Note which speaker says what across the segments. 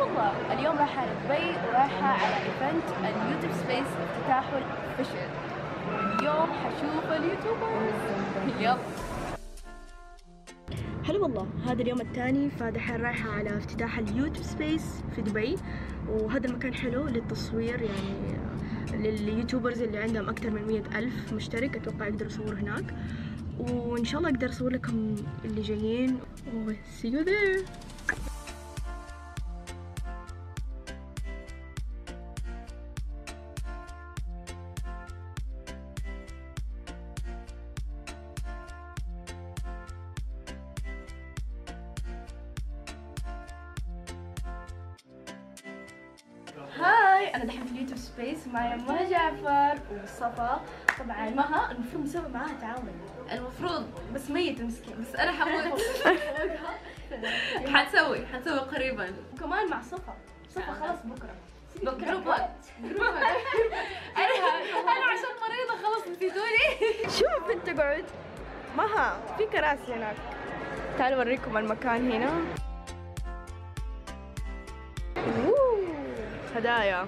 Speaker 1: والله اليوم رايحة على دبي ورايحة على event ال YouTube Space افتتاحه الفشل اليوم حشوف ال YouTubers يلا. هلا والله. هذا اليوم الثاني فدحين رايحة على افتتاح ال YouTube Space في دبي. وهذا المكان حلو للتصوير يعني لل YouTubers اللي عندهم أكثر من مية ألف مشترك. أتوقع يقدروا يصوروا هناك. وإن شاء الله أقدر أصور لكم اللي جايين. و see you there. هاي أنا دحين في اليوتيوب سبيس معي مها جعفر وصفا. طبعا مها المفروض نسوي معاها تعاون.
Speaker 2: المفروض.
Speaker 1: بس ميت مسكين.
Speaker 2: بس أنا حموت. حنسوي حنسوي قريبا.
Speaker 1: وكمان مع صفا. صفا خلاص بكرة.
Speaker 2: جروبات أنا أنا عشان مريضة خلاص نسيتوني
Speaker 1: شوف أنت تقعد مها في كراسي هناك. تعالوا اوريكم المكان هنا. هدايا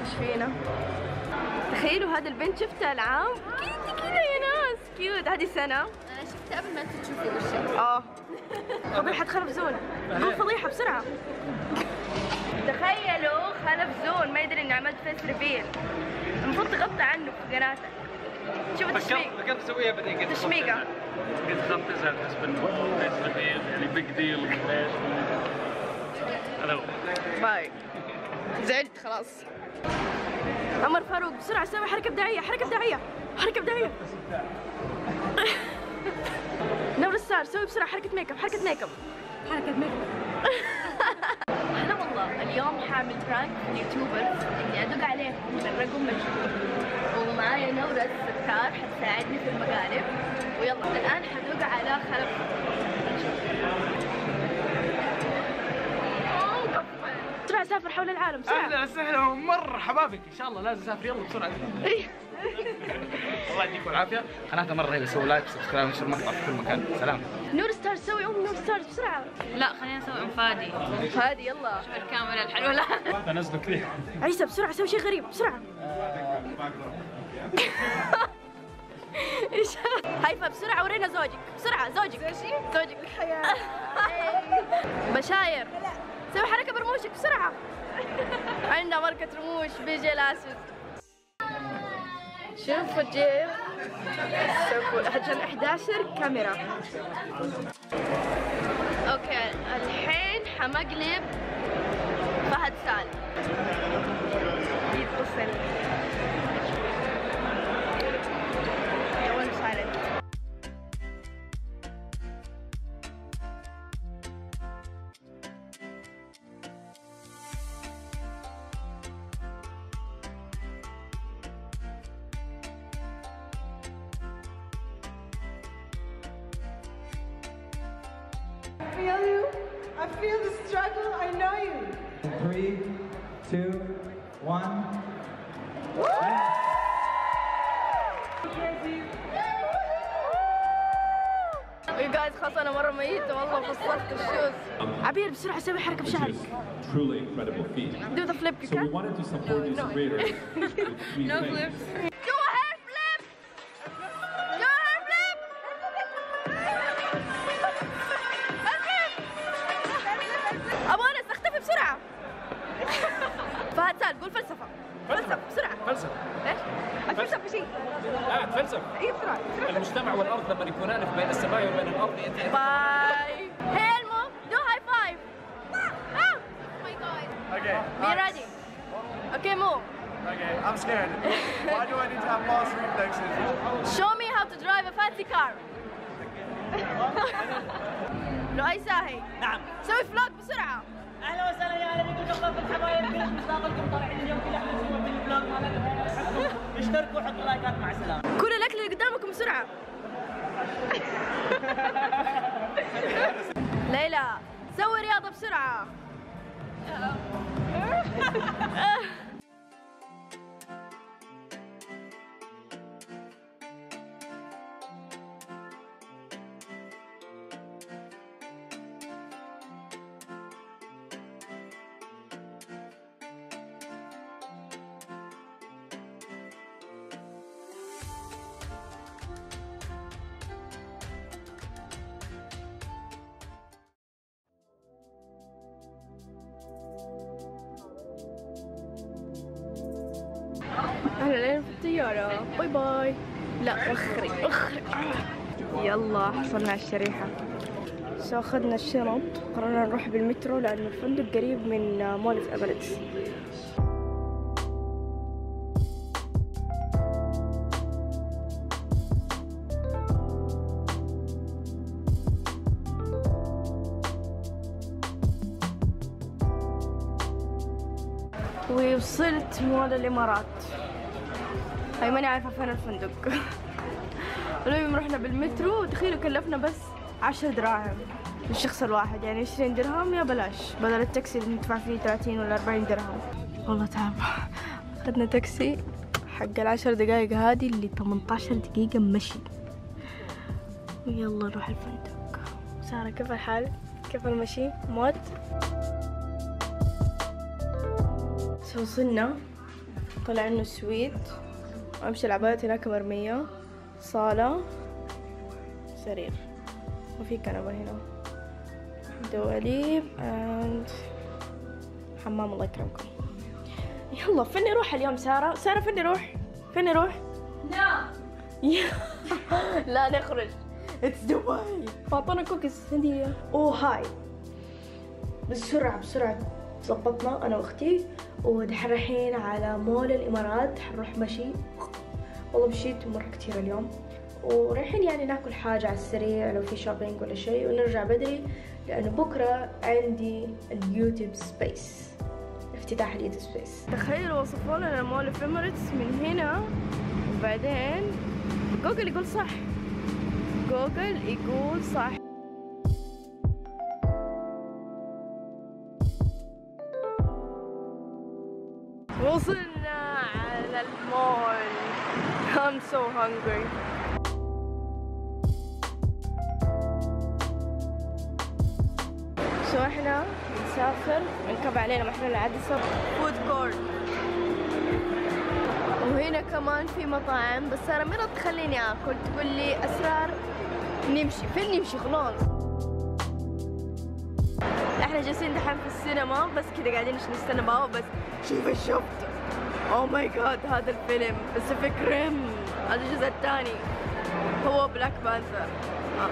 Speaker 1: إيش فينا؟ تخيلوا هذا البنت شفتها العام؟ cute كذا يا ناس cute هذه سنة.
Speaker 2: أنا شفت قبل ما أنتوا تشوفوا وشي
Speaker 1: آه. خلف زون. قول فضيحة بسرعة. تخيلوا خلف زون ما يدري إني عملت face reveal المفروض تغطي عنه في قناتك. شوف التشميق
Speaker 3: فكرت اسويها بعدين قلت
Speaker 1: تشميقة
Speaker 3: قلت خاف تزعل تحس بال face reveal يعني big deal إيش؟ هذا هو
Speaker 1: bye. زعلت خلاص. عمر فاروق بسرعة سوي حركة بداية حركة بداية حركة بداية نور ستار سوي بسرعة حركة ميك أب حركة ميك أب. حركة ميك أب. هلا والله اليوم حاعمل prank ال YouTubers اني أدق عليهم من رقم مجهول ومعايا نور ستار حتساعدني في المقالب. ويلا الآن حدق على خلف. بسرعة سافر حول العالم بسرعة
Speaker 3: أهلا وسهلا مره حبابك. إن شاء الله لازم اسافر يلا بسرعة. الله يديكم العافية. قناتنا مرة رهيبه سووا like subscribe ونشر المقطع في كل مكان. سلام.
Speaker 1: نور ستار سوي أم نور ستار بسرعة.
Speaker 2: لا خلينا نسوي أم فادي.
Speaker 1: هادي يلا.
Speaker 2: الكاميرا الحلوة. لا.
Speaker 3: بنزله كثير
Speaker 1: عيسى بسرعة سوي شيء غريب بسرعة. إيش هايفا بسرعة ورينا زوجك. بسرعة زوجك. زوجك. بشاير. سوي حركة برموشك بسرعة. عندنا ماركة رموش بيجي الاسود شوفوا الجيب شوفوا عشان 11 كاميرا. أوكي الحين حمقلب فهد سال
Speaker 4: feel you. I feel the struggle. I know you.
Speaker 5: Three, two, one.
Speaker 1: يو جايز خلاص انا مره ميته والله فصلت الشوز عبير بسرعه سوي حركه بشعرك
Speaker 6: truly incredible feat.
Speaker 1: do the flip you
Speaker 6: So we
Speaker 1: can
Speaker 6: wanted to support these creators. with three
Speaker 2: No
Speaker 6: things.
Speaker 2: flips.
Speaker 3: المجتمع والأرض لما يكونان في بين السماء وبين الأرض
Speaker 1: باي. هي المو do high five. Oh my god.
Speaker 3: Okay.
Speaker 1: be ready. Okay move.
Speaker 3: Okay, I'm scared. Why do I need to have fast reflexes?
Speaker 1: Show me how to drive a fancy car. لؤي ساهي.
Speaker 7: نعم.
Speaker 1: سوي فلوج بسرعة.
Speaker 7: أهلا وسهلا يا أهلا. بكم شباب الحبايب كل مصداقكم طالعين اليوم كل إحنا نسوي في الفلوج مالنا اشتركوا وحطوا لايكات. مع
Speaker 1: السلامة. قدامكم بسرعة. ليلى سوي رياضة بسرعة. السيارة bye bye لا وخري وخري. يلا حصلنا على الشريحة so أخذنا الشنط قررنا نروح بالمترو لأنه الفندق قريب من Mall Emirates ووصلت مول الإمارات هاي ماني عارفة فين الفندق. المهم رحنا بالمترو وتخيلوا كلفنا بس عشر دراهم للشخص الواحد يعني عشرين درهم يا بلاش. بدل التاكسي اللي ندفع فيه ثلاثين ولا أربعين درهم. والله تعب. أخذنا تاكسي حق العشر دقايق هذه اللي 18 دقيقة مشي. ويلا نروح الفندق. سارة كيف الحال؟ كيف المشي؟ موت؟ وصلنا طلع انه سويت امشي العبايات هناك مرمية. صالة. سرير. وفي كنبة هنا. دواليب and حمام الله يكرمكم. يلا فين نروح اليوم سارة؟ سارة فين نروح؟ فين نروح؟
Speaker 2: لا.
Speaker 1: لا نخرج it's دبي فاطمة كوكيز هدية. oh hi بسرعة بسرعة. ظبطنا أنا وأختي. ودحين رايحين على مول الإمارات. حنروح مشي والله مشيت مرة كتير اليوم. ورايحين يعني ناكل حاجة على السريع لو في shopping ولا شيء ونرجع بدري لأنه بكرة عندي ال YouTube Space افتتاح ال YouTube Space تخيلوا وصفوا لنا Mall of Emirates من هنا وبعدين جوجل يقول صح. جوجل يقول صح. وصلنا على المول. I'm so hungry. so إحنا بنسافر بنكب علينا محل العدسة food court وهنا كمان في مطاعم بس سارة مرة تخليني آكل. تقول لي أسرار نمشي. فين نمشي؟ خلاص. إحنا جالسين دحين في السينما بس كذا قاعدين نستنى بابا بس شوف إيش شفت. Oh my god هذا الفيلم. Pacific Rim هذا الجزء الثاني. هو Black Panther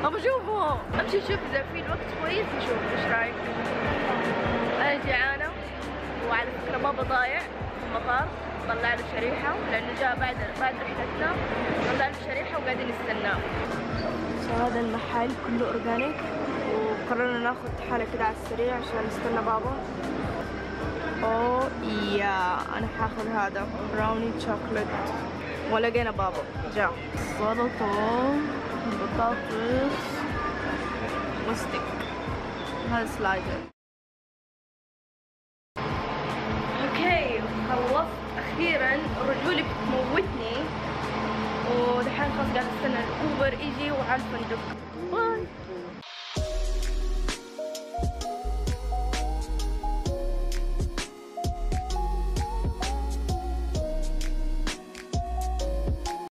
Speaker 1: ابى أشوفه. أمشي أشوف إذا في الوقت كويس نشوف إيش رأيك؟ أنا. جيعانه وعلى فكرة بابا ضايع في المطار طلع له شريحة. لأنه جاء بعد بعد رحلتنا. طلع له شريحة وقاعدين نستناه. هذا المحل كله organic وقررنا ناخذ حالة كده على السريع عشان نستنى بابا. oh yeah أنا حاخذ هذا brownie chocolate ولقينا بابا. جاء. سلطة بطاطس وستيك هذا slider okay خلصت. أخيرا رجولي بتموتني ودحين خلاص قاعد أستنى ال Uber يجي وعلى الفندق.